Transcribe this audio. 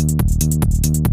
うん。